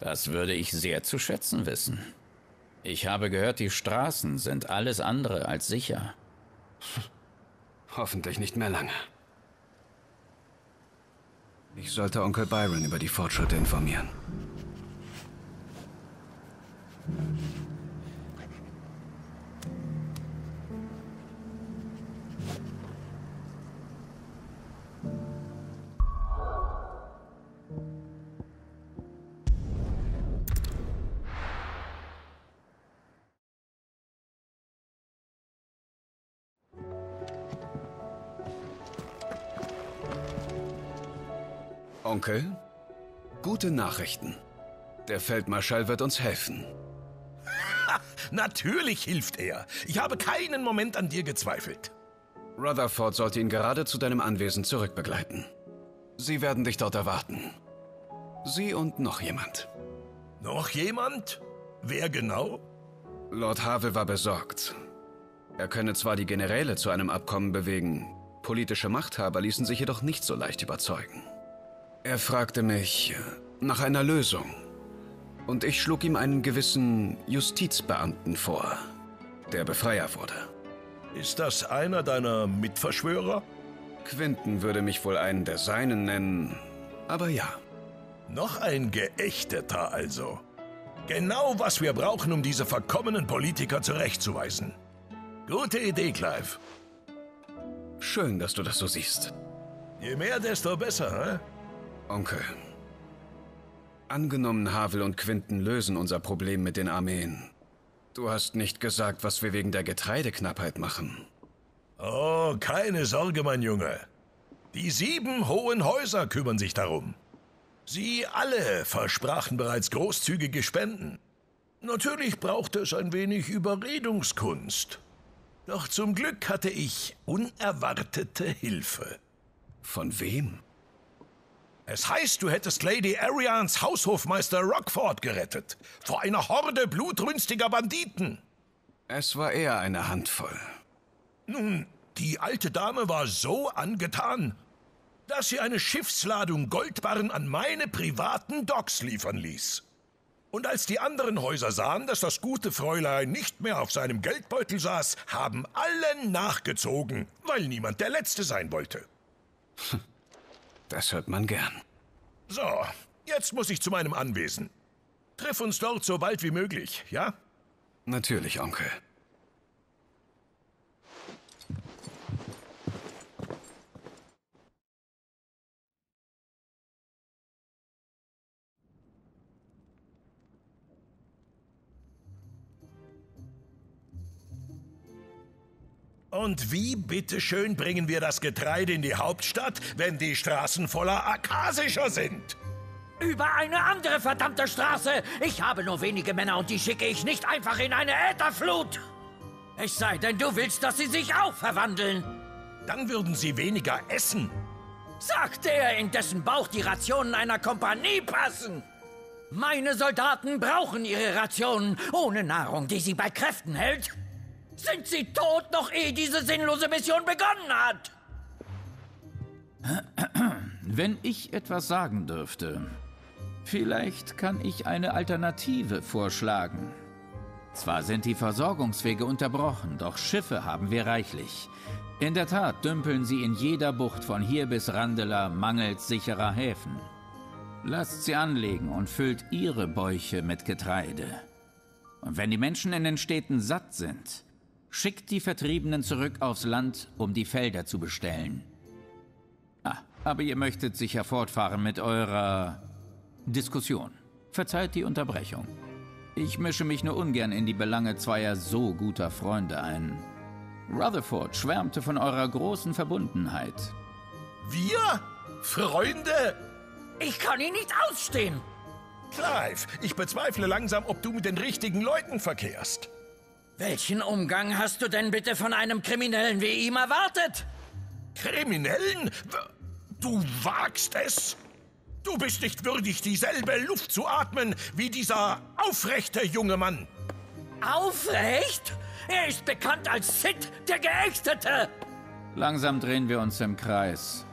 Das würde ich sehr zu schätzen wissen. Ich habe gehört, die Straßen sind alles andere als sicher. Hoffentlich nicht mehr lange. Ich sollte Onkel Byron über die Fortschritte informieren. Onkel, gute Nachrichten. Der Feldmarschall wird uns helfen. Natürlich hilft er. Ich habe keinen Moment an dir gezweifelt. Rutherford sollte ihn gerade zu deinem Anwesen zurückbegleiten. Sie werden dich dort erwarten. Sie und noch jemand. Noch jemand? Wer genau? Lord Havel war besorgt. Er könne zwar die Generäle zu einem Abkommen bewegen, politische Machthaber ließen sich jedoch nicht so leicht überzeugen. Er fragte mich nach einer Lösung. Und ich schlug ihm einen gewissen Justizbeamten vor, der Befreier wurde. Ist das einer deiner Mitverschwörer? Quinton würde mich wohl einen der Seinen nennen, aber ja. Noch ein Geächteter also. Genau, was wir brauchen, um diese verkommenen Politiker zurechtzuweisen. Gute Idee, Clive. Schön, dass du das so siehst. Je mehr, desto besser, hä? Onkel. Angenommen, Havel und Quinten lösen unser Problem mit den Armeen. Du hast nicht gesagt, was wir wegen der Getreideknappheit machen. Oh, keine Sorge, mein Junge. Die sieben hohen Häuser kümmern sich darum. Sie alle versprachen bereits großzügige Spenden. Natürlich brauchte es ein wenig Überredungskunst. Doch zum Glück hatte ich unerwartete Hilfe. Von wem? Es heißt, du hättest Lady Arians Haushofmeister Rockford gerettet. Vor einer Horde blutrünstiger Banditen. Es war eher eine Handvoll. Nun, die alte Dame war so angetan, dass sie eine Schiffsladung Goldbarren an meine privaten Docks liefern ließ. Und als die anderen Häuser sahen, dass das gute Fräulein nicht mehr auf seinem Geldbeutel saß, haben alle nachgezogen, weil niemand der Letzte sein wollte. Das hört man gern. So, jetzt muss ich zu meinem Anwesen. Triff uns dort so bald wie möglich, ja? Natürlich, Onkel. Und wie bitteschön bringen wir das Getreide in die Hauptstadt, wenn die Straßen voller Akasischer sind? Über eine andere verdammte Straße! Ich habe nur wenige Männer und die schicke ich nicht einfach in eine Ätherflut! Es sei denn, du willst, dass sie sich auch verwandeln. Dann würden sie weniger essen. Sagte er, in dessen Bauch die Rationen einer Kompanie passen. Meine Soldaten brauchen ihre Rationen ohne Nahrung, die sie bei Kräften hält. Sind sie tot, noch ehe diese sinnlose Mission begonnen hat? Wenn ich etwas sagen dürfte, vielleicht kann ich eine Alternative vorschlagen. Zwar sind die Versorgungswege unterbrochen, doch Schiffe haben wir reichlich. In der Tat dümpeln sie in jeder Bucht von hier bis Randela mangels sicherer Häfen. Lasst sie anlegen und füllt ihre Bäuche mit Getreide. Und wenn die Menschen in den Städten satt sind, Schickt die Vertriebenen zurück aufs Land, um die Felder zu bestellen. Ah, aber ihr möchtet sicher fortfahren mit eurer Diskussion. Verzeiht die Unterbrechung. Ich mische mich nur ungern in die Belange zweier so guter Freunde ein. Rutherford schwärmte von eurer großen Verbundenheit. Wir? Freunde? Ich kann ihn nicht ausstehen. Clive, ich bezweifle langsam, ob du mit den richtigen Leuten verkehrst. Welchen Umgang hast du denn bitte von einem Kriminellen wie ihm erwartet? Kriminellen? Du wagst es? Du bist nicht würdig, dieselbe Luft zu atmen wie dieser aufrechte junge Mann. Aufrecht? Er ist bekannt als Sid, der Geächtete. Langsam drehen wir uns im Kreis.